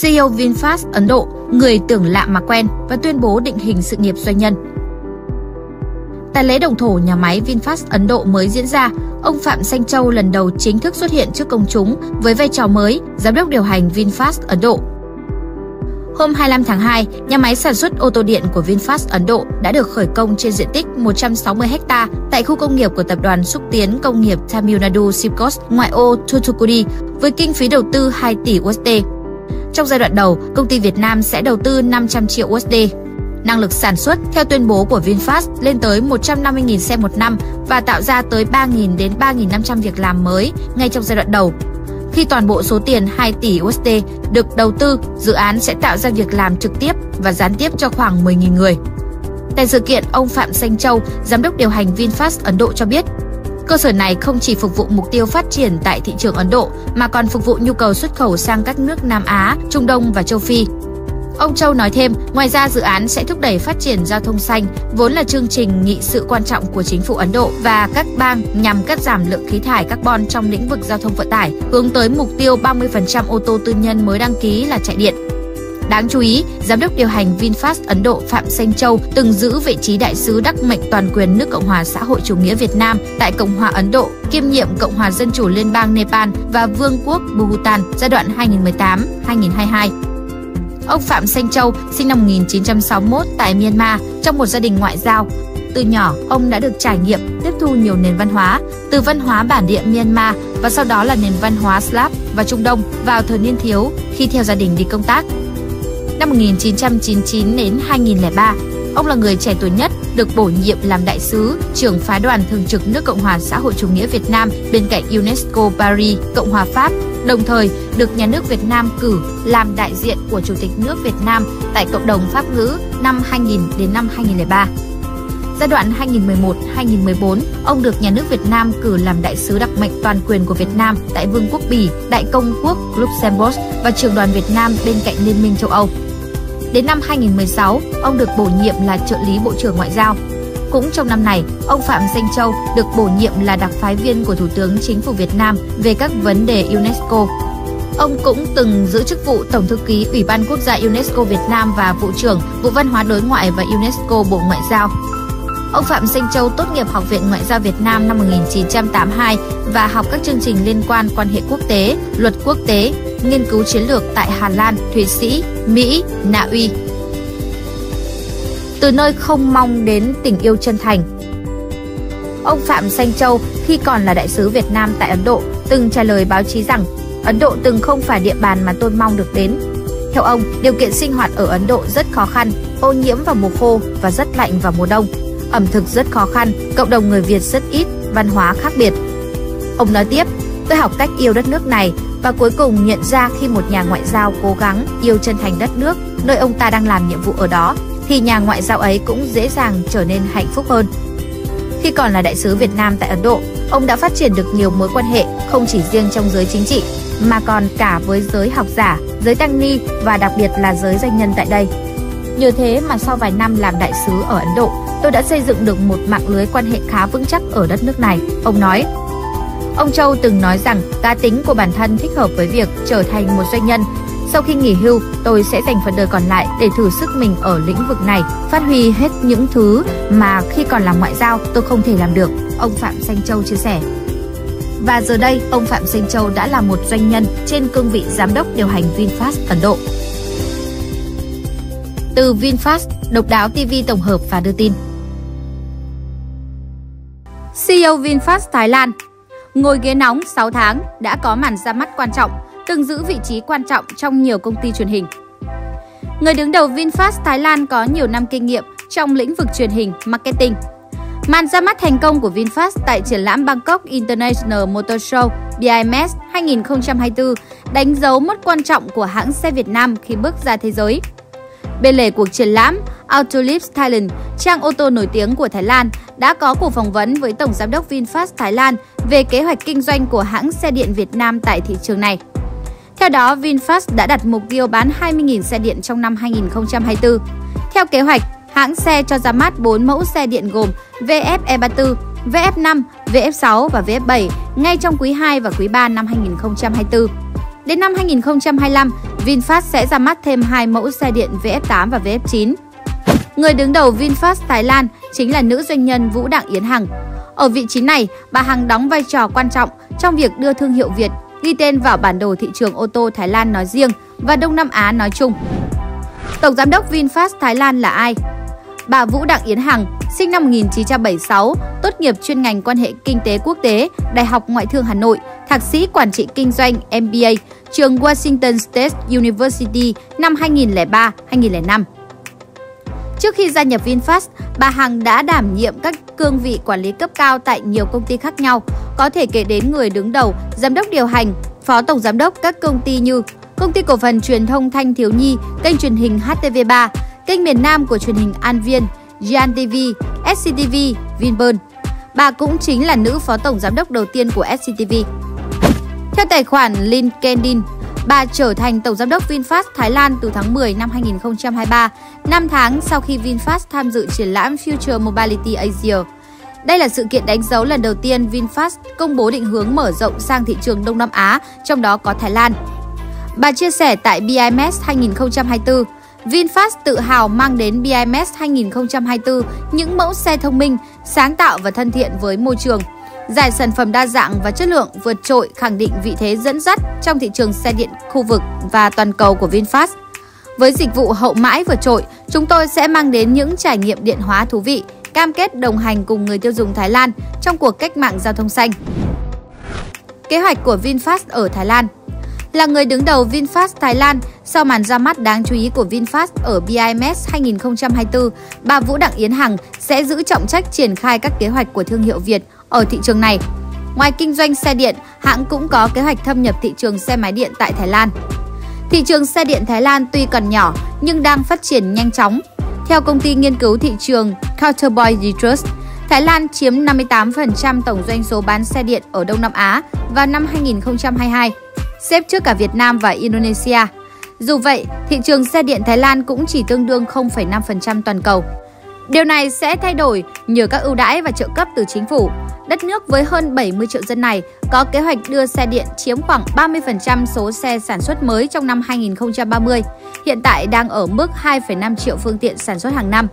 CEO VinFast Ấn Độ, người tưởng lạ mà quen và tuyên bố định hình sự nghiệp doanh nhân. Tại lễ đồng thổ nhà máy VinFast Ấn Độ mới diễn ra, ông Phạm Xanh Châu lần đầu chính thức xuất hiện trước công chúng với vai trò mới, giám đốc điều hành VinFast Ấn Độ. Hôm 25 tháng 2, nhà máy sản xuất ô tô điện của VinFast Ấn Độ đã được khởi công trên diện tích 160 ha tại khu công nghiệp của tập đoàn xúc tiến công nghiệp Tamil Nadu Sipcos ngoại ô Thoothukudi với kinh phí đầu tư 2 tỷ USD. Trong giai đoạn đầu, công ty Việt Nam sẽ đầu tư 500 triệu USD. Năng lực sản xuất theo tuyên bố của VinFast lên tới 150.000 xe một năm và tạo ra tới 3.000 đến 3.500 việc làm mới ngay trong giai đoạn đầu. Khi toàn bộ số tiền 2 tỷ USD được đầu tư, dự án sẽ tạo ra việc làm trực tiếp và gián tiếp cho khoảng 10.000 người. Tại sự kiện, ông Phạm Xanh Châu, giám đốc điều hành VinFast Ấn Độ cho biết, cơ sở này không chỉ phục vụ mục tiêu phát triển tại thị trường Ấn Độ mà còn phục vụ nhu cầu xuất khẩu sang các nước Nam Á, Trung Đông và châu Phi. Ông Châu nói thêm, ngoài ra dự án sẽ thúc đẩy phát triển giao thông xanh, vốn là chương trình nghị sự quan trọng của chính phủ Ấn Độ và các bang nhằm cắt giảm lượng khí thải carbon trong lĩnh vực giao thông vận tải, hướng tới mục tiêu 30% ô tô tư nhân mới đăng ký là chạy điện. Đáng chú ý, giám đốc điều hành VinFast Ấn Độ Phạm Xanh Châu từng giữ vị trí đại sứ đắc mệnh toàn quyền nước Cộng hòa xã hội chủ nghĩa Việt Nam tại Cộng hòa Ấn Độ, kiêm nhiệm Cộng hòa Dân chủ Liên bang Nepal và Vương quốc Bhutan giai đoạn 2018-2022. Ông Phạm Xanh Châu sinh năm 1961 tại Myanmar trong một gia đình ngoại giao. Từ nhỏ, ông đã được trải nghiệm tiếp thu nhiều nền văn hóa, từ văn hóa bản địa Myanmar và sau đó là nền văn hóa Slav và Trung Đông vào thời niên thiếu khi theo gia đình đi công tác. Năm 1999 đến 2003, ông là người trẻ tuổi nhất được bổ nhiệm làm đại sứ, trưởng phái đoàn thường trực nước Cộng hòa xã hội chủ nghĩa Việt Nam bên cạnh UNESCO Paris, Cộng hòa Pháp đồng thời được nhà nước Việt Nam cử làm đại diện của Chủ tịch nước Việt Nam tại cộng đồng Pháp ngữ năm 2000 đến năm 2003. Giai đoạn 2011-2014, ông được nhà nước Việt Nam cử làm đại sứ đặc mệnh toàn quyền của Việt Nam tại Vương quốc Bỉ, Đại công quốc Luxembourg và trưởng đoàn Việt Nam bên cạnh Liên minh châu Âu. Đến năm 2016, ông được bổ nhiệm là trợ lý Bộ trưởng Ngoại giao. Cũng trong năm này, ông Phạm Danh Châu được bổ nhiệm là đặc phái viên của Thủ tướng Chính phủ Việt Nam về các vấn đề UNESCO. Ông cũng từng giữ chức vụ Tổng thư ký Ủy ban Quốc gia UNESCO Việt Nam và Vụ trưởng Vụ Văn hóa Đối ngoại và UNESCO Bộ Ngoại giao. Ông Phạm Sinh Châu tốt nghiệp Học viện Ngoại giao Việt Nam năm 1982 và học các chương trình liên quan quan hệ quốc tế, luật quốc tế, nghiên cứu chiến lược tại Hà Lan, Thụy Sĩ, Mỹ, Na Uy. Từ nơi không mong đến tình yêu chân thành. Ông Phạm Sanh Châu khi còn là đại sứ Việt Nam tại Ấn Độ từng trả lời báo chí rằng Ấn Độ từng không phải địa bàn mà tôi mong được đến. Theo ông, điều kiện sinh hoạt ở Ấn Độ rất khó khăn, ô nhiễm vào mùa khô và rất lạnh vào mùa đông. Ẩm thực rất khó khăn, cộng đồng người Việt rất ít, văn hóa khác biệt. Ông nói tiếp, tôi học cách yêu đất nước này và cuối cùng nhận ra khi một nhà ngoại giao cố gắng yêu chân thành đất nước nơi ông ta đang làm nhiệm vụ ở đó thì nhà ngoại giao ấy cũng dễ dàng trở nên hạnh phúc hơn. Khi còn là đại sứ Việt Nam tại Ấn Độ, ông đã phát triển được nhiều mối quan hệ không chỉ riêng trong giới chính trị mà còn cả với giới học giả, giới tăng ni và đặc biệt là giới doanh nhân tại đây. Nhờ thế mà sau vài năm làm đại sứ ở Ấn Độ, tôi đã xây dựng được một mạng lưới quan hệ khá vững chắc ở đất nước này, ông nói. Ông Châu từng nói rằng cá tính của bản thân thích hợp với việc trở thành một doanh nhân. Sau khi nghỉ hưu, tôi sẽ dành phần đời còn lại để thử sức mình ở lĩnh vực này, phát huy hết những thứ mà khi còn làm ngoại giao tôi không thể làm được, ông Phạm Xanh Châu chia sẻ. Và giờ đây, ông Phạm Sinh Châu đã là một doanh nhân trên cương vị giám đốc điều hành VinFast Ấn Độ. Từ VinFast, Độc đáo TV tổng hợp và đưa tin. CEO VinFast Thái Lan Ngồi ghế nóng 6 tháng đã có màn ra mắt quan trọng, từng giữ vị trí quan trọng trong nhiều công ty truyền hình. Người đứng đầu VinFast Thái Lan có nhiều năm kinh nghiệm trong lĩnh vực truyền hình, marketing, Màn ra mắt thành công của VinFast tại triển lãm Bangkok International Motor Show BIMS 2024 đánh dấu mốc quan trọng của hãng xe Việt Nam khi bước ra thế giới. Bên lề cuộc triển lãm, Autolips Thailand, trang ô tô nổi tiếng của Thái Lan, đã có cuộc phỏng vấn với Tổng Giám đốc VinFast Thái Lan về kế hoạch kinh doanh của hãng xe điện Việt Nam tại thị trường này. Theo đó, VinFast đã đặt mục tiêu bán 20.000 xe điện trong năm 2024. Theo kế hoạch, hãng xe cho ra mắt 4 mẫu xe điện gồm VF E34, VF5, VF6 và VF7 ngay trong quý 2 và quý 3 năm 2024. Đến năm 2025, VinFast sẽ ra mắt thêm hai mẫu xe điện VF8 và VF9. Người đứng đầu VinFast Thái Lan chính là nữ doanh nhân Vũ Đặng Yến Hằng. Ở vị trí này, bà Hằng đóng vai trò quan trọng trong việc đưa thương hiệu Việt ghi tên vào bản đồ thị trường ô tô Thái Lan nói riêng và Đông Nam Á nói chung. Tổng giám đốc VinFast Thái Lan là ai? Bà Vũ Đặng Yến Hằng, sinh năm 1976, tốt nghiệp chuyên ngành quan hệ kinh tế quốc tế, Đại học Ngoại thương Hà Nội, thạc sĩ quản trị kinh doanh MBA, trường Washington State University năm 2003-2005. Trước khi gia nhập VinFast, bà Hằng đã đảm nhiệm các cương vị quản lý cấp cao tại nhiều công ty khác nhau, có thể kể đến người đứng đầu, giám đốc điều hành, phó tổng giám đốc các công ty như Công ty cổ phần truyền thông Thanh Thiếu Nhi, kênh truyền hình HTV3, kênh miền Nam của truyền hình An Viên, Gian TV, SCTV, Vinpearl. Bà cũng chính là nữ phó tổng giám đốc đầu tiên của SCTV. Theo tài khoản LinkedIn, bà trở thành tổng giám đốc VinFast Thái Lan từ tháng 10 năm 2023, 5 tháng sau khi VinFast tham dự triển lãm Future Mobility Asia. Đây là sự kiện đánh dấu lần đầu tiên VinFast công bố định hướng mở rộng sang thị trường Đông Nam Á, trong đó có Thái Lan. Bà chia sẻ tại BIMS 2024, VinFast tự hào mang đến BIMS 2024 những mẫu xe thông minh, sáng tạo và thân thiện với môi trường. Giải sản phẩm đa dạng và chất lượng vượt trội khẳng định vị thế dẫn dắt trong thị trường xe điện khu vực và toàn cầu của VinFast. Với dịch vụ hậu mãi vượt trội, chúng tôi sẽ mang đến những trải nghiệm điện hóa thú vị, cam kết đồng hành cùng người tiêu dùng Thái Lan trong cuộc cách mạng giao thông xanh. Kế hoạch của VinFast ở Thái Lan là người đứng đầu VinFast Thái Lan sau màn ra mắt đáng chú ý của VinFast ở BIMS 2024, bà Vũ Đặng Yến Hằng sẽ giữ trọng trách triển khai các kế hoạch của thương hiệu Việt ở thị trường này. Ngoài kinh doanh xe điện, hãng cũng có kế hoạch thâm nhập thị trường xe máy điện tại Thái Lan. Thị trường xe điện Thái Lan tuy còn nhỏ nhưng đang phát triển nhanh chóng. Theo công ty nghiên cứu thị trường Counterboy Research, Thái Lan chiếm 58% tổng doanh số bán xe điện ở Đông Nam Á vào năm 2022 xếp trước cả Việt Nam và Indonesia. Dù vậy, thị trường xe điện Thái Lan cũng chỉ tương đương 0,5% toàn cầu. Điều này sẽ thay đổi nhờ các ưu đãi và trợ cấp từ chính phủ. Đất nước với hơn 70 triệu dân này có kế hoạch đưa xe điện chiếm khoảng 30% số xe sản xuất mới trong năm 2030, hiện tại đang ở mức 2,5 triệu phương tiện sản xuất hàng năm.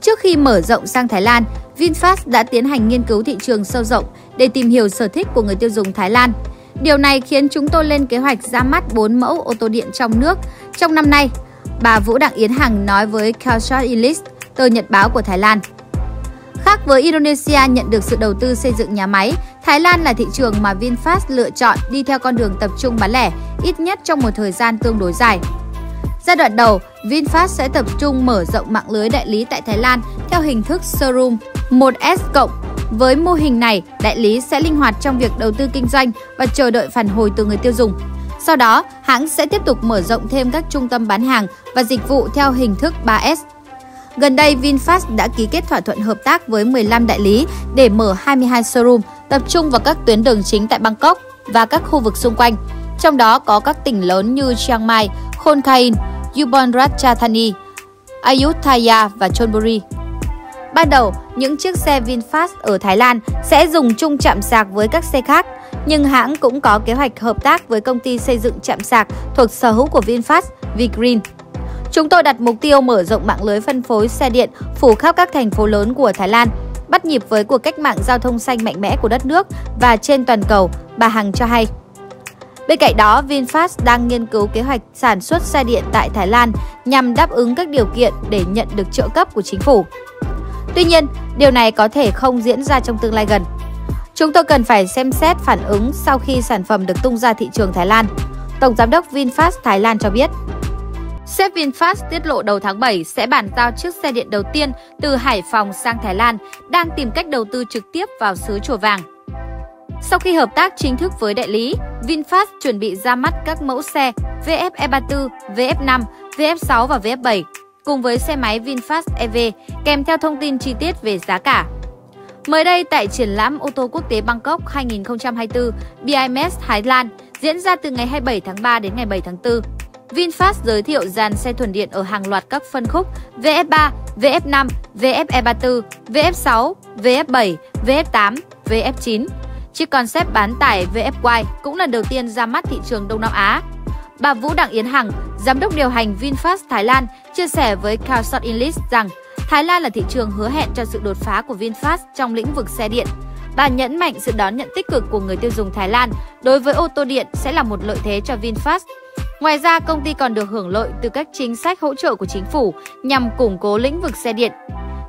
Trước khi mở rộng sang Thái Lan, VinFast đã tiến hành nghiên cứu thị trường sâu rộng để tìm hiểu sở thích của người tiêu dùng Thái Lan – Điều này khiến chúng tôi lên kế hoạch ra mắt 4 mẫu ô tô điện trong nước trong năm nay. Bà Vũ Đặng Yến Hằng nói với Calshot Elite, tờ nhật báo của Thái Lan. Khác với Indonesia nhận được sự đầu tư xây dựng nhà máy, Thái Lan là thị trường mà VinFast lựa chọn đi theo con đường tập trung bán lẻ, ít nhất trong một thời gian tương đối dài. Giai đoạn đầu, VinFast sẽ tập trung mở rộng mạng lưới đại lý tại Thái Lan theo hình thức showroom 1S cộng với mô hình này, đại lý sẽ linh hoạt trong việc đầu tư kinh doanh và chờ đợi phản hồi từ người tiêu dùng. Sau đó, hãng sẽ tiếp tục mở rộng thêm các trung tâm bán hàng và dịch vụ theo hình thức 3S. Gần đây, VinFast đã ký kết thỏa thuận hợp tác với 15 đại lý để mở 22 showroom tập trung vào các tuyến đường chính tại Bangkok và các khu vực xung quanh, trong đó có các tỉnh lớn như Chiang Mai, Khon Kaen, Ubon Ratchathani, Ayutthaya và Chonburi. Ban đầu, những chiếc xe VinFast ở Thái Lan sẽ dùng chung chạm sạc với các xe khác, nhưng hãng cũng có kế hoạch hợp tác với công ty xây dựng chạm sạc thuộc sở hữu của VinFast, Vigreen Chúng tôi đặt mục tiêu mở rộng mạng lưới phân phối xe điện phủ khắp các thành phố lớn của Thái Lan, bắt nhịp với cuộc cách mạng giao thông xanh mạnh mẽ của đất nước và trên toàn cầu, bà Hằng cho hay. Bên cạnh đó, VinFast đang nghiên cứu kế hoạch sản xuất xe điện tại Thái Lan nhằm đáp ứng các điều kiện để nhận được trợ cấp của chính phủ. Tuy nhiên, điều này có thể không diễn ra trong tương lai gần. Chúng tôi cần phải xem xét phản ứng sau khi sản phẩm được tung ra thị trường Thái Lan. Tổng giám đốc VinFast Thái Lan cho biết. Sếp VinFast tiết lộ đầu tháng 7 sẽ bàn giao chiếc xe điện đầu tiên từ Hải Phòng sang Thái Lan, đang tìm cách đầu tư trực tiếp vào xứ chùa vàng. Sau khi hợp tác chính thức với đại lý, VinFast chuẩn bị ra mắt các mẫu xe VF E34, VF5, VF6 và VF7 cùng với xe máy VinFast EV kèm theo thông tin chi tiết về giá cả. Mới đây tại triển lãm ô tô quốc tế Bangkok 2024 BIMS Thái Lan diễn ra từ ngày 27 tháng 3 đến ngày 7 tháng 4, VinFast giới thiệu dàn xe thuần điện ở hàng loạt các phân khúc VF3, VF5, VFe34, VF6, VF7, VF8, VF9. Chiếc concept bán tải VFY cũng lần đầu tiên ra mắt thị trường Đông Nam Á. Bà Vũ Đặng Yến Hằng, giám đốc điều hành VinFast Thái Lan, chia sẻ với Carsot Inlist rằng Thái Lan là thị trường hứa hẹn cho sự đột phá của VinFast trong lĩnh vực xe điện. Bà nhấn mạnh sự đón nhận tích cực của người tiêu dùng Thái Lan đối với ô tô điện sẽ là một lợi thế cho VinFast. Ngoài ra, công ty còn được hưởng lợi từ các chính sách hỗ trợ của chính phủ nhằm củng cố lĩnh vực xe điện.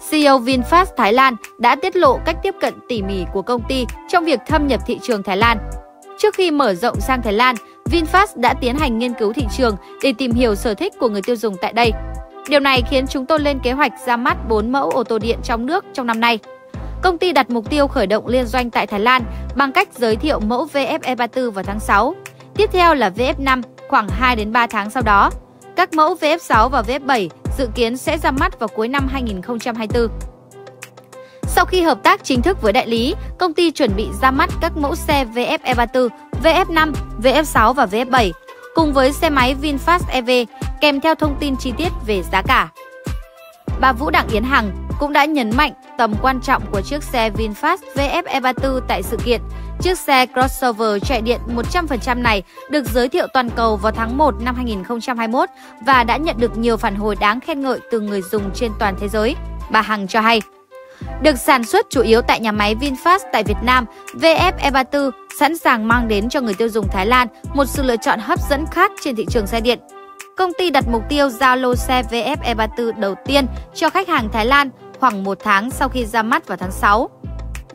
CEO VinFast Thái Lan đã tiết lộ cách tiếp cận tỉ mỉ của công ty trong việc thâm nhập thị trường Thái Lan. Trước khi mở rộng sang Thái Lan, VinFast đã tiến hành nghiên cứu thị trường để tìm hiểu sở thích của người tiêu dùng tại đây. Điều này khiến chúng tôi lên kế hoạch ra mắt 4 mẫu ô tô điện trong nước trong năm nay. Công ty đặt mục tiêu khởi động liên doanh tại Thái Lan bằng cách giới thiệu mẫu VF E34 vào tháng 6. Tiếp theo là VF5 khoảng 2 đến 3 tháng sau đó. Các mẫu VF6 và VF7 dự kiến sẽ ra mắt vào cuối năm 2024. Sau khi hợp tác chính thức với đại lý, công ty chuẩn bị ra mắt các mẫu xe VF E34, VF5, VF6 và VF7 cùng với xe máy VinFast EV kèm theo thông tin chi tiết về giá cả. Bà Vũ Đặng Yến Hằng cũng đã nhấn mạnh tầm quan trọng của chiếc xe VinFast VF E34 tại sự kiện. Chiếc xe crossover chạy điện 100% này được giới thiệu toàn cầu vào tháng 1 năm 2021 và đã nhận được nhiều phản hồi đáng khen ngợi từ người dùng trên toàn thế giới. Bà Hằng cho hay, được sản xuất chủ yếu tại nhà máy VinFast tại Việt Nam, VF E34 sẵn sàng mang đến cho người tiêu dùng Thái Lan một sự lựa chọn hấp dẫn khác trên thị trường xe điện. Công ty đặt mục tiêu giao lô xe VF E34 đầu tiên cho khách hàng Thái Lan khoảng một tháng sau khi ra mắt vào tháng 6.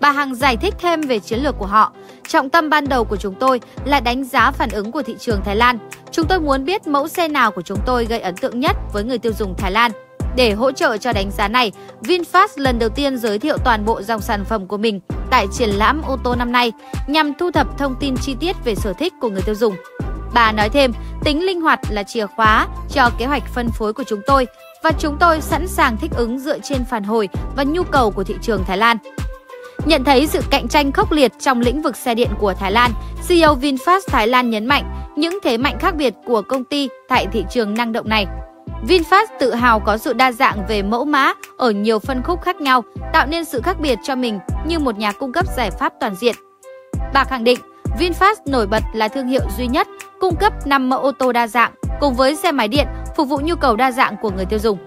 Bà Hằng giải thích thêm về chiến lược của họ. Trọng tâm ban đầu của chúng tôi là đánh giá phản ứng của thị trường Thái Lan. Chúng tôi muốn biết mẫu xe nào của chúng tôi gây ấn tượng nhất với người tiêu dùng Thái Lan. Để hỗ trợ cho đánh giá này, VinFast lần đầu tiên giới thiệu toàn bộ dòng sản phẩm của mình tại triển lãm ô tô năm nay nhằm thu thập thông tin chi tiết về sở thích của người tiêu dùng. Bà nói thêm, tính linh hoạt là chìa khóa cho kế hoạch phân phối của chúng tôi và chúng tôi sẵn sàng thích ứng dựa trên phản hồi và nhu cầu của thị trường Thái Lan. Nhận thấy sự cạnh tranh khốc liệt trong lĩnh vực xe điện của Thái Lan, CEO VinFast Thái Lan nhấn mạnh những thế mạnh khác biệt của công ty tại thị trường năng động này. VinFast tự hào có sự đa dạng về mẫu mã ở nhiều phân khúc khác nhau, tạo nên sự khác biệt cho mình như một nhà cung cấp giải pháp toàn diện. Bà khẳng định, VinFast nổi bật là thương hiệu duy nhất cung cấp 5 mẫu ô tô đa dạng cùng với xe máy điện phục vụ nhu cầu đa dạng của người tiêu dùng.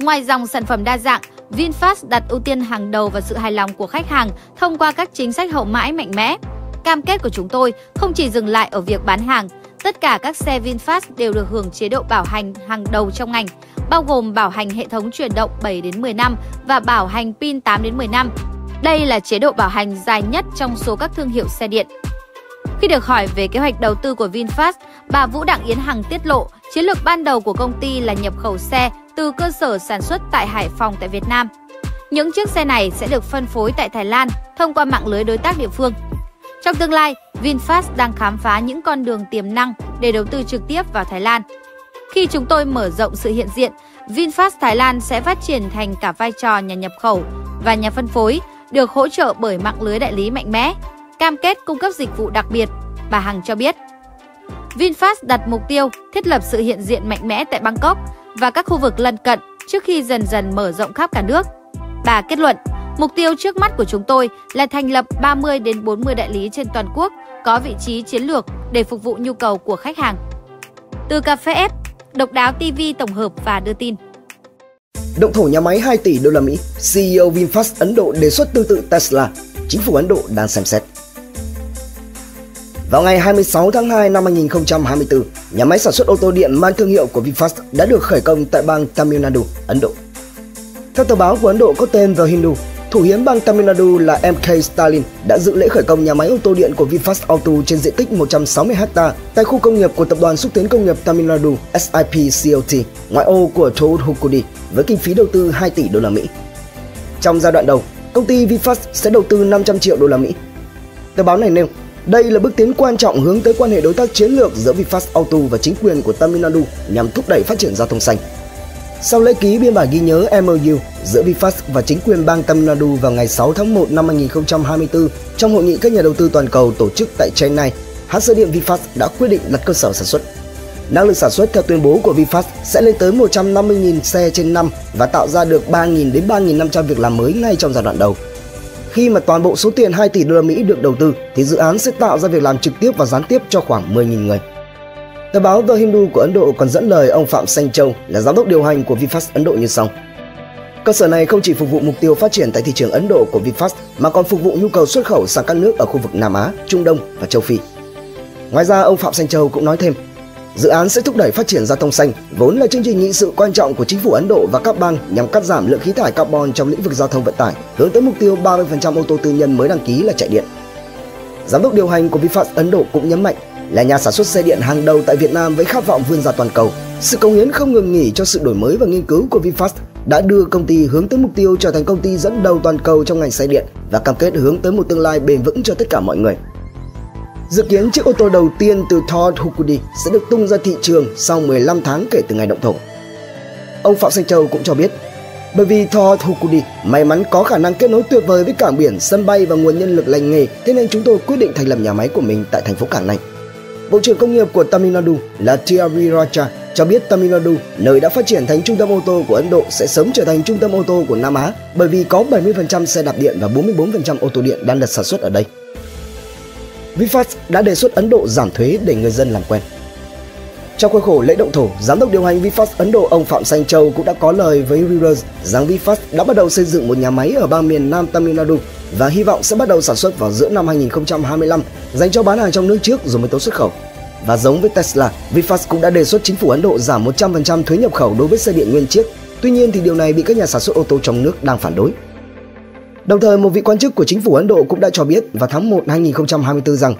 Ngoài dòng sản phẩm đa dạng, VinFast đặt ưu tiên hàng đầu vào sự hài lòng của khách hàng thông qua các chính sách hậu mãi mạnh mẽ. Cam kết của chúng tôi không chỉ dừng lại ở việc bán hàng, tất cả các xe VinFast đều được hưởng chế độ bảo hành hàng đầu trong ngành, bao gồm bảo hành hệ thống chuyển động 7 đến 10 năm và bảo hành pin 8 đến 10 năm. Đây là chế độ bảo hành dài nhất trong số các thương hiệu xe điện. Khi được hỏi về kế hoạch đầu tư của VinFast, bà Vũ Đặng Yến Hằng tiết lộ chiến lược ban đầu của công ty là nhập khẩu xe từ cơ sở sản xuất tại Hải Phòng tại Việt Nam. Những chiếc xe này sẽ được phân phối tại Thái Lan thông qua mạng lưới đối tác địa phương. Trong tương lai, VinFast đang khám phá những con đường tiềm năng để đầu tư trực tiếp vào Thái Lan. Khi chúng tôi mở rộng sự hiện diện, VinFast Thái Lan sẽ phát triển thành cả vai trò nhà nhập khẩu và nhà phân phối, được hỗ trợ bởi mạng lưới đại lý mạnh mẽ, cam kết cung cấp dịch vụ đặc biệt, bà Hằng cho biết. VinFast đặt mục tiêu thiết lập sự hiện diện mạnh mẽ tại Bangkok và các khu vực lân cận trước khi dần dần mở rộng khắp cả nước. Bà kết luận, mục tiêu trước mắt của chúng tôi là thành lập 30 đến 40 đại lý trên toàn quốc có vị trí chiến lược để phục vụ nhu cầu của khách hàng. Từ Cà phê F, Độc đáo TV tổng hợp và đưa tin. Động thổ nhà máy 2 tỷ đô la Mỹ, CEO VinFast Ấn Độ đề xuất tương tự Tesla, chính phủ Ấn Độ đang xem xét. Vào ngày 26 tháng 2 năm 2024, nhà máy sản xuất ô tô điện mang thương hiệu của VinFast đã được khởi công tại bang Tamil Nadu, Ấn Độ. Theo tờ báo của Ấn Độ có tên The Hindu, thủ hiến bang Tamil Nadu là MK Stalin đã dự lễ khởi công nhà máy ô tô điện của VinFast Auto trên diện tích 160 ha tại khu công nghiệp của tập đoàn xúc tiến công nghiệp Tamil Nadu (SIPCOT) ngoại ô của Toothukudi với kinh phí đầu tư 2 tỷ đô la Mỹ. Trong giai đoạn đầu, công ty VinFast sẽ đầu tư 500 triệu đô la Mỹ. Tờ báo này nêu đây là bước tiến quan trọng hướng tới quan hệ đối tác chiến lược giữa VinFast Auto và chính quyền của Tamil Nadu nhằm thúc đẩy phát triển giao thông xanh. Sau lễ ký biên bản ghi nhớ MOU giữa VinFast và chính quyền bang Tamil Nadu vào ngày 6 tháng 1 năm 2024 trong hội nghị các nhà đầu tư toàn cầu tổ chức tại Chennai, hãng xe điện VinFast đã quyết định đặt cơ sở sản xuất. Năng lực sản xuất theo tuyên bố của VinFast sẽ lên tới 150.000 xe trên năm và tạo ra được 3.000 đến 3.500 việc làm mới ngay trong giai đoạn đầu. Khi mà toàn bộ số tiền 2 tỷ đô la Mỹ được đầu tư thì dự án sẽ tạo ra việc làm trực tiếp và gián tiếp cho khoảng 10.000 người. Tờ báo The Hindu của Ấn Độ còn dẫn lời ông Phạm Sanh Châu là giám đốc điều hành của VinFast Ấn Độ như sau. Cơ sở này không chỉ phục vụ mục tiêu phát triển tại thị trường Ấn Độ của VinFast mà còn phục vụ nhu cầu xuất khẩu sang các nước ở khu vực Nam Á, Trung Đông và châu Phi. Ngoài ra, ông Phạm Sanh Châu cũng nói thêm, dự án sẽ thúc đẩy phát triển giao thông xanh, vốn là chương trình nghị sự quan trọng của chính phủ Ấn Độ và các bang nhằm cắt giảm lượng khí thải carbon trong lĩnh vực giao thông vận tải, hướng tới mục tiêu 30% ô tô tư nhân mới đăng ký là chạy điện. Giám đốc điều hành của VinFast Ấn Độ cũng nhấn mạnh là nhà sản xuất xe điện hàng đầu tại Việt Nam với khát vọng vươn ra toàn cầu. Sự công hiến không ngừng nghỉ cho sự đổi mới và nghiên cứu của VinFast đã đưa công ty hướng tới mục tiêu trở thành công ty dẫn đầu toàn cầu trong ngành xe điện và cam kết hướng tới một tương lai bền vững cho tất cả mọi người. Dự kiến chiếc ô tô đầu tiên từ Todd Hukudi sẽ được tung ra thị trường sau 15 tháng kể từ ngày động thổ. Ông Phạm Xanh Châu cũng cho biết, bởi vì Todd Hukudi may mắn có khả năng kết nối tuyệt vời với cảng biển, sân bay và nguồn nhân lực lành nghề, thế nên chúng tôi quyết định thành lập nhà máy của mình tại thành phố cảng này. Bộ trưởng Công nghiệp của Tamil Nadu là Thierry Raja cho biết Tamil Nadu, nơi đã phát triển thành trung tâm ô tô của Ấn Độ sẽ sớm trở thành trung tâm ô tô của Nam Á bởi vì có 70% xe đạp điện và 44% ô tô điện đang được sản xuất ở đây. VinFast đã đề xuất Ấn Độ giảm thuế để người dân làm quen. Trong khuôn khổ lễ động thổ, giám đốc điều hành VinFast Ấn Độ ông Phạm Sanh Châu cũng đã có lời với Reuters rằng VinFast đã bắt đầu xây dựng một nhà máy ở bang miền Nam Tamil Nadu và hy vọng sẽ bắt đầu sản xuất vào giữa năm 2025 dành cho bán hàng trong nước trước rồi mới tới xuất khẩu. Và giống với Tesla, VinFast cũng đã đề xuất chính phủ Ấn Độ giảm 100% thuế nhập khẩu đối với xe điện nguyên chiếc. Tuy nhiên thì điều này bị các nhà sản xuất ô tô trong nước đang phản đối. Đồng thời, một vị quan chức của chính phủ Ấn Độ cũng đã cho biết vào tháng 1 2024 rằng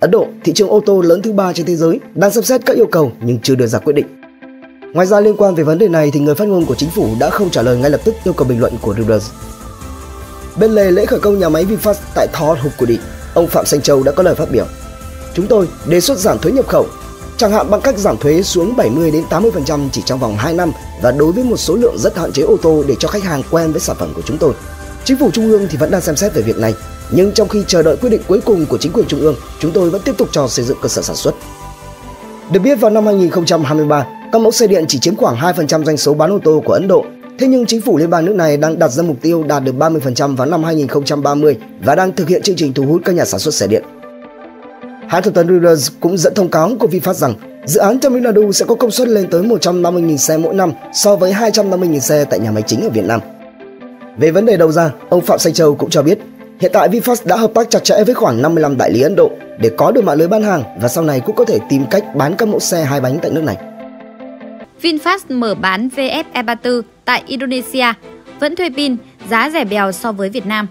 Ấn Độ, thị trường ô tô lớn thứ ba trên thế giới, đang xem xét các yêu cầu nhưng chưa đưa ra quyết định. Ngoài ra liên quan về vấn đề này thì người phát ngôn của chính phủ đã không trả lời ngay lập tức yêu cầu bình luận của Reuters. Bên lề lễ khởi công nhà máy VinFast tại Thor Hukudi, ông Phạm Sanh Châu đã có lời phát biểu. Chúng tôi đề xuất giảm thuế nhập khẩu, chẳng hạn bằng cách giảm thuế xuống 70 đến 80% chỉ trong vòng 2 năm và đối với một số lượng rất hạn chế ô tô để cho khách hàng quen với sản phẩm của chúng tôi. Chính phủ trung ương thì vẫn đang xem xét về việc này, nhưng trong khi chờ đợi quyết định cuối cùng của chính quyền trung ương, chúng tôi vẫn tiếp tục cho xây dựng cơ sở sản xuất. Được biết vào năm 2023, các mẫu xe điện chỉ chiếm khoảng 2% doanh số bán ô tô của Ấn Độ. Thế nhưng chính phủ liên bang nước này đang đặt ra mục tiêu đạt được 30% vào năm 2030 và đang thực hiện chương trình thu hút các nhà sản xuất xe điện. Hãng thông tấn Reuters cũng dẫn thông cáo của VinFast rằng dự án Tamil Nadu sẽ có công suất lên tới 150.000 xe mỗi năm so với 250.000 xe tại nhà máy chính ở Việt Nam. Về vấn đề đầu ra, ông Phạm Sanh Châu cũng cho biết hiện tại VinFast đã hợp tác chặt chẽ với khoảng 55 đại lý Ấn Độ để có được mạng lưới bán hàng và sau này cũng có thể tìm cách bán các mẫu xe hai bánh tại nước này. VinFast mở bán VF E34 tại Indonesia, vẫn thuê pin, giá rẻ bèo so với Việt Nam.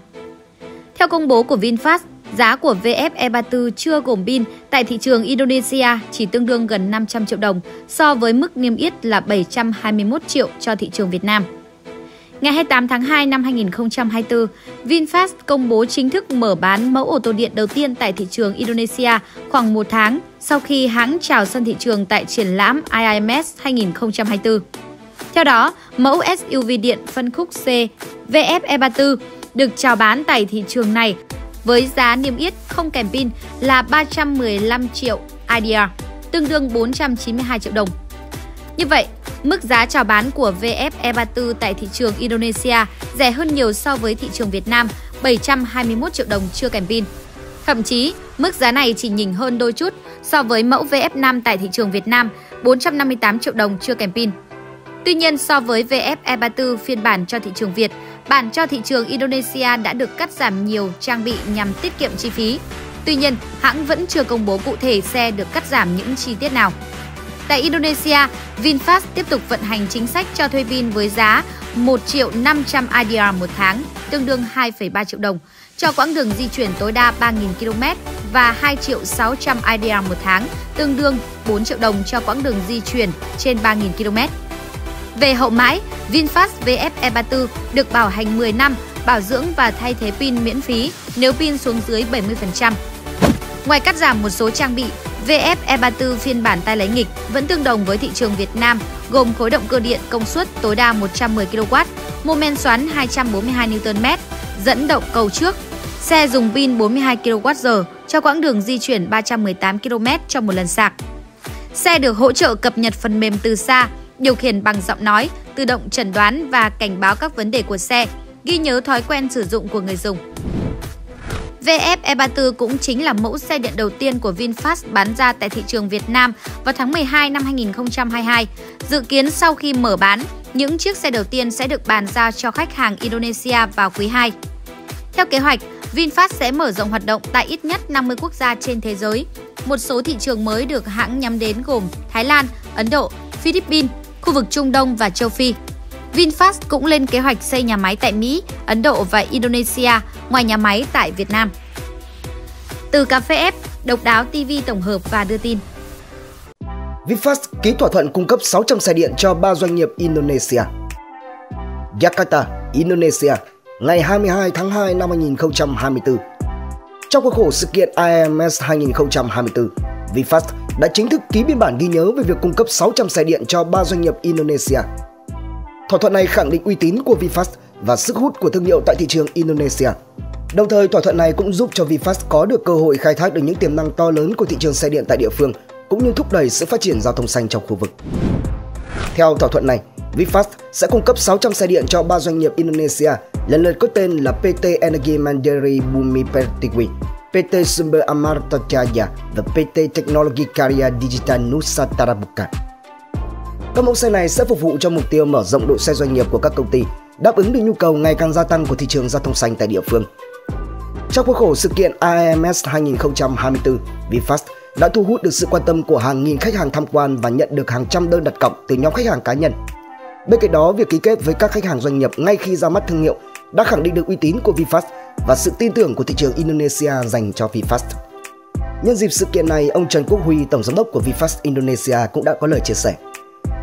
Theo công bố của VinFast, giá của VF E34 chưa gồm pin tại thị trường Indonesia chỉ tương đương gần 500 triệu đồng so với mức niêm yết là 721 triệu cho thị trường Việt Nam. Ngày 28 tháng 2 năm 2024, VinFast công bố chính thức mở bán mẫu ô tô điện đầu tiên tại thị trường Indonesia khoảng một tháng sau khi hãng chào sân thị trường tại triển lãm IIMS 2024. Theo đó, mẫu SUV điện phân khúc C VF E34 được chào bán tại thị trường này với giá niêm yết không kèm pin là 315 triệu IDR, tương đương 492 triệu đồng. Như vậy, Mức giá chào bán của VF E34 tại thị trường Indonesia rẻ hơn nhiều so với thị trường Việt Nam 721 triệu đồng chưa kèm pin. Thậm chí, mức giá này chỉ nhỉnh hơn đôi chút so với mẫu VF5 tại thị trường Việt Nam 458 triệu đồng chưa kèm pin. Tuy nhiên, so với VF E34 phiên bản cho thị trường Việt, bản cho thị trường Indonesia đã được cắt giảm nhiều trang bị nhằm tiết kiệm chi phí. Tuy nhiên, hãng vẫn chưa công bố cụ thể xe được cắt giảm những chi tiết nào. Tại Indonesia, VinFast tiếp tục vận hành chính sách cho thuê pin với giá 1 triệu 500 IDR một tháng, tương đương 2,3 triệu đồng, cho quãng đường di chuyển tối đa 3.000 km và 2 triệu 600 IDR một tháng, tương đương 4 triệu đồng cho quãng đường di chuyển trên 3.000 km. Về hậu mãi, VinFast VFE34 được bảo hành 10 năm, bảo dưỡng và thay thế pin miễn phí nếu pin xuống dưới 70%. Ngoài cắt giảm một số trang bị, VF E34 phiên bản tay lái nghịch vẫn tương đồng với thị trường Việt Nam, gồm khối động cơ điện công suất tối đa 110 kW, mô men xoắn 242 Nm, dẫn động cầu trước. Xe dùng pin 42 kWh cho quãng đường di chuyển 318 km trong một lần sạc. Xe được hỗ trợ cập nhật phần mềm từ xa, điều khiển bằng giọng nói, tự động chẩn đoán và cảnh báo các vấn đề của xe, ghi nhớ thói quen sử dụng của người dùng. VF E34 cũng chính là mẫu xe điện đầu tiên của VinFast bán ra tại thị trường Việt Nam vào tháng 12 năm 2022. Dự kiến sau khi mở bán, những chiếc xe đầu tiên sẽ được bàn giao cho khách hàng Indonesia vào quý 2. Theo kế hoạch, VinFast sẽ mở rộng hoạt động tại ít nhất 50 quốc gia trên thế giới. Một số thị trường mới được hãng nhắm đến gồm Thái Lan, Ấn Độ, Philippines, khu vực Trung Đông và châu Phi. VinFast cũng lên kế hoạch xây nhà máy tại Mỹ, Ấn Độ và Indonesia, ngoài nhà máy tại Việt Nam. Từ cà phê F, độc đáo TV tổng hợp và đưa tin. VinFast ký thỏa thuận cung cấp 600 xe điện cho ba doanh nghiệp Indonesia. Jakarta, Indonesia, ngày 22 tháng 2 năm 2024. Trong khuôn khổ sự kiện IMS 2024, VinFast đã chính thức ký biên bản ghi nhớ về việc cung cấp 600 xe điện cho ba doanh nghiệp Indonesia. Thỏa thuận này khẳng định uy tín của VinFast và sức hút của thương hiệu tại thị trường Indonesia. Đồng thời, thỏa thuận này cũng giúp cho VinFast có được cơ hội khai thác được những tiềm năng to lớn của thị trường xe điện tại địa phương, cũng như thúc đẩy sự phát triển giao thông xanh trong khu vực. Theo thỏa thuận này, VinFast sẽ cung cấp 600 xe điện cho ba doanh nghiệp Indonesia, lần lượt có tên là PT Energy Mandiri Bumi Pertiwi, PT Sumber Amarta Jaya và PT Technology Karya Digital Nusantara Bukan. Các mẫu xe này sẽ phục vụ cho mục tiêu mở rộng đội xe doanh nghiệp của các công ty, đáp ứng được nhu cầu ngày càng gia tăng của thị trường giao thông xanh tại địa phương. Trong khuôn khổ sự kiện AMS 2024, VinFast đã thu hút được sự quan tâm của hàng nghìn khách hàng tham quan và nhận được hàng trăm đơn đặt cọc từ nhóm khách hàng cá nhân. Bên cạnh đó, việc ký kết với các khách hàng doanh nghiệp ngay khi ra mắt thương hiệu đã khẳng định được uy tín của VinFast và sự tin tưởng của thị trường Indonesia dành cho VinFast. Nhân dịp sự kiện này, ông Trần Quốc Huy, tổng giám đốc của VinFast Indonesia cũng đã có lời chia sẻ.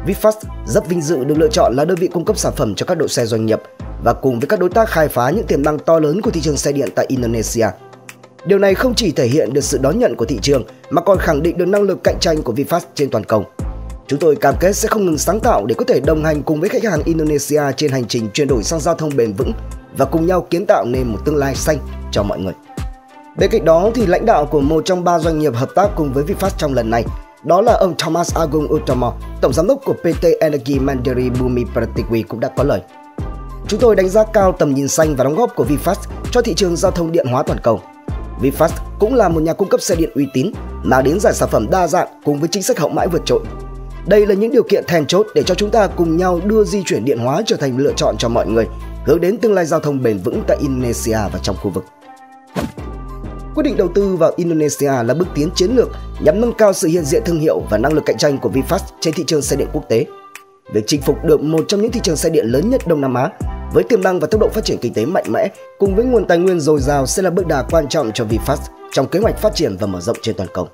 VinFast rất vinh dự được lựa chọn là đơn vị cung cấp sản phẩm cho các đội xe doanh nghiệp và cùng với các đối tác khai phá những tiềm năng to lớn của thị trường xe điện tại Indonesia. Điều này không chỉ thể hiện được sự đón nhận của thị trường, mà còn khẳng định được năng lực cạnh tranh của VinFast trên toàn cầu. Chúng tôi cam kết sẽ không ngừng sáng tạo để có thể đồng hành cùng với khách hàng Indonesia trên hành trình chuyển đổi sang giao thông bền vững và cùng nhau kiến tạo nên một tương lai xanh cho mọi người. Bên cạnh đó thì lãnh đạo của một trong ba doanh nghiệp hợp tác cùng với VinFast trong lần này đó là ông Thomas Agung Utomo, tổng giám đốc của PT Energy Mandiri Bumi Pratiwi cũng đã có lời. Chúng tôi đánh giá cao tầm nhìn xanh và đóng góp của VinFast cho thị trường giao thông điện hóa toàn cầu. VinFast cũng là một nhà cung cấp xe điện uy tín, mang đến giải sản phẩm đa dạng cùng với chính sách hậu mãi vượt trội. Đây là những điều kiện then chốt để cho chúng ta cùng nhau đưa di chuyển điện hóa trở thành lựa chọn cho mọi người, hướng đến tương lai giao thông bền vững tại Indonesia và trong khu vực. Quyết định đầu tư vào Indonesia là bước tiến chiến lược nhằm nâng cao sự hiện diện thương hiệu và năng lực cạnh tranh của VinFast trên thị trường xe điện quốc tế. Việc chinh phục được một trong những thị trường xe điện lớn nhất Đông Nam Á, với tiềm năng và tốc độ phát triển kinh tế mạnh mẽ, cùng với nguồn tài nguyên dồi dào sẽ là bước đà quan trọng cho VinFast trong kế hoạch phát triển và mở rộng trên toàn cầu.